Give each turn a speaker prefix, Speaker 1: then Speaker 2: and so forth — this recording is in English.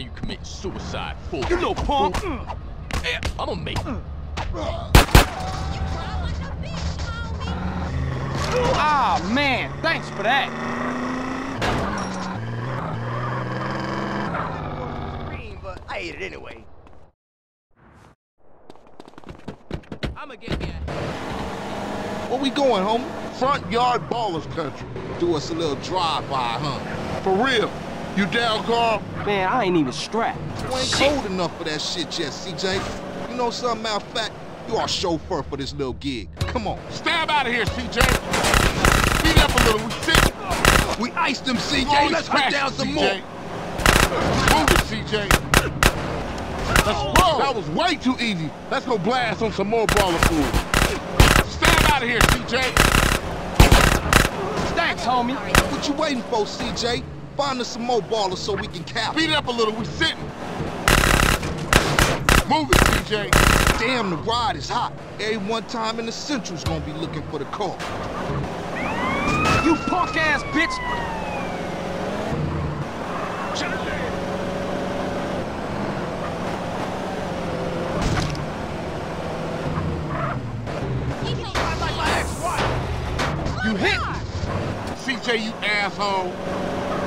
Speaker 1: you commit suicide, fool.
Speaker 2: You little punk.
Speaker 1: Yeah, I'm gonna make it.
Speaker 2: Ah, man, thanks for that.
Speaker 3: but I ate it anyway.
Speaker 1: I'ma get me.
Speaker 4: Where we going, homie? Front yard Ballas country. Do us a little drive-by, huh? For real. You down, Carl?
Speaker 2: Man, I ain't even strapped.
Speaker 4: You ain't cold enough for that shit yet, CJ. You know something, matter of fact, you are chauffeur for this little gig. Come on.
Speaker 5: Stab out of here, CJ. Speed up a little. We sit.
Speaker 4: We iced them, CJ.
Speaker 5: Holy
Speaker 4: Let's
Speaker 5: crap,
Speaker 4: put down some
Speaker 5: CJ.
Speaker 4: more.
Speaker 5: Move it, CJ. Let's oh. roll.
Speaker 4: That was way too easy. Let's go blast on some more Balla food.
Speaker 5: Stab out of here, CJ.
Speaker 2: Thanks, homie.
Speaker 4: What you waiting for, CJ? Find us some more Ballas so we can cap.
Speaker 5: Speed it up a little. We sitting. Move it, CJ.
Speaker 4: Damn, the ride is hot. Every one time in the Central's gonna be looking for the car.
Speaker 2: You punk ass bitch. You hit.
Speaker 5: CJ, you asshole.